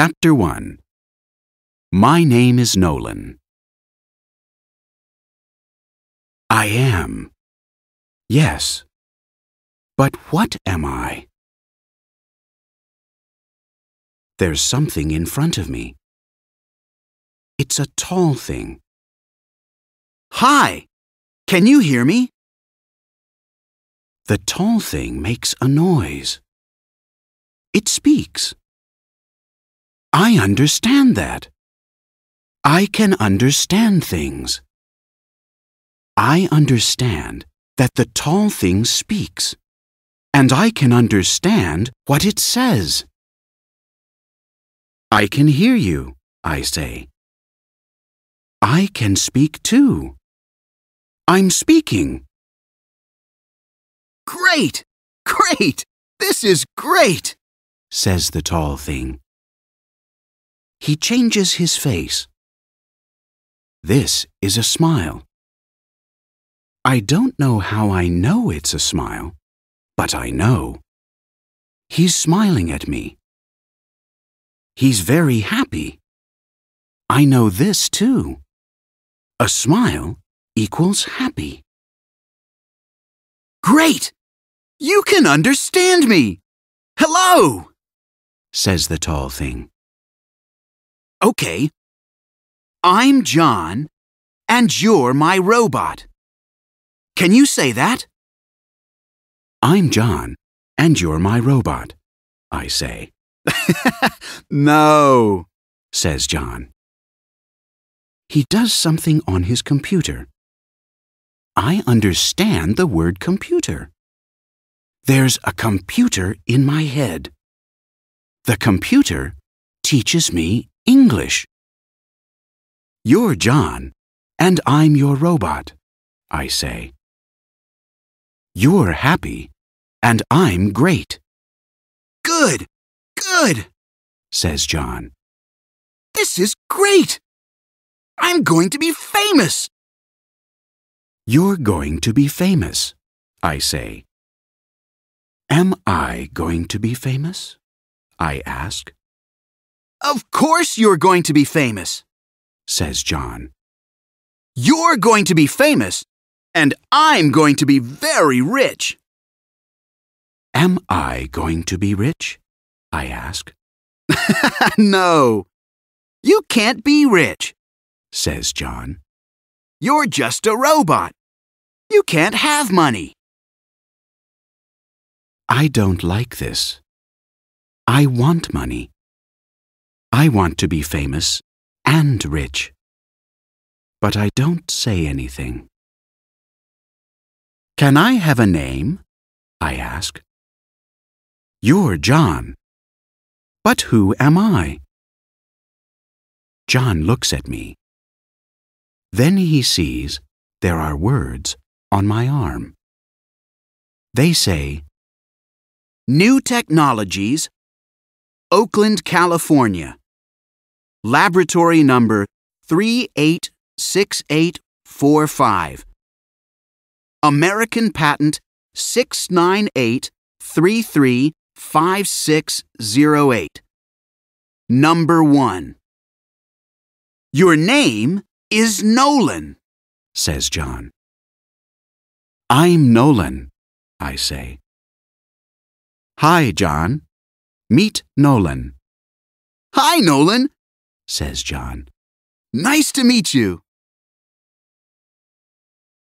Chapter 1 My name is Nolan. I am. Yes. But what am I? There's something in front of me. It's a tall thing. Hi! Can you hear me? The tall thing makes a noise. It speaks. I understand that. I can understand things. I understand that the tall thing speaks, and I can understand what it says. I can hear you, I say. I can speak too. I'm speaking. Great! Great! This is great! says the tall thing. He changes his face. This is a smile. I don't know how I know it's a smile, but I know. He's smiling at me. He's very happy. I know this too. A smile equals happy. Great! You can understand me! Hello! says the tall thing. Okay. I'm John, and you're my robot. Can you say that? I'm John, and you're my robot, I say. no, says John. He does something on his computer. I understand the word computer. There's a computer in my head. The computer teaches me English. You're John, and I'm your robot, I say. You're happy, and I'm great, good, good, says John. This is great! I'm going to be famous! You're going to be famous, I say. Am I going to be famous? I ask. Of course you're going to be famous, says John. You're going to be famous, and I'm going to be very rich. Am I going to be rich? I ask. no, you can't be rich, says John. You're just a robot. You can't have money. I don't like this. I want money. I want to be famous and rich. But I don't say anything. Can I have a name? I ask. You're John. But who am I? John looks at me. Then he sees there are words on my arm. They say, New Technologies, Oakland, California. Laboratory number 386845. American patent 698335608. Number 1. Your name is Nolan, says John. I'm Nolan, I say. Hi, John. Meet Nolan. Hi, Nolan, says John. Nice to meet you.